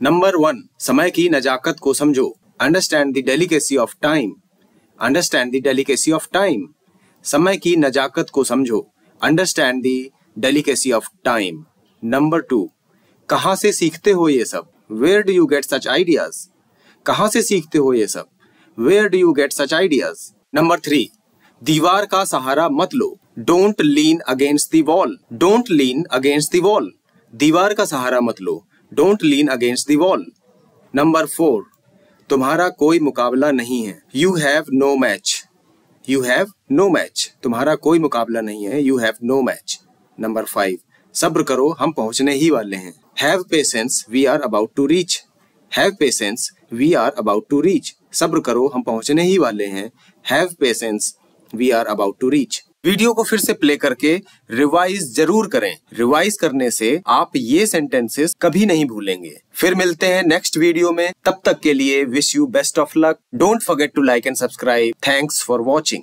Number one समय की नजाकत को समझो। Understand the delicacy of time understand the delicacy of time समय की नजाकत को समझो। Understand the delicacy of time number two कहाँ से सीखते हो ये सब? Where do you get such ideas कहाँ से सीखते हो ये सब? Where do you get such ideas number three दीवार का सहारा मत लो। Don't lean against the wall don't lean against the wall दीवार का सहारा मत लो। Don't lean against the wall number four तुम्हारा कोई मुकाबला नहीं है। You have no match you have no match तुम्हारा कोई मुकाबला नहीं है। You have no match number five सब्र करो, हम पहुँचने ही वाले हैं। Have patience we are about to reach have patience we are about to reach सब्र करो, हम पहुँचने ही वाले हैं। Have patience we are about to reach video को फिर से प्ले करके रिवाइज ज़रूर करें। रिवाइज करने से आप ये सेंटेंसेस कभी नहीं भूलेंगे। फिर मिलते हैं नेक्स्ट वीडियो में। तब तक के लिए wish you best of luck don't forget to like and subscribe thanks for watching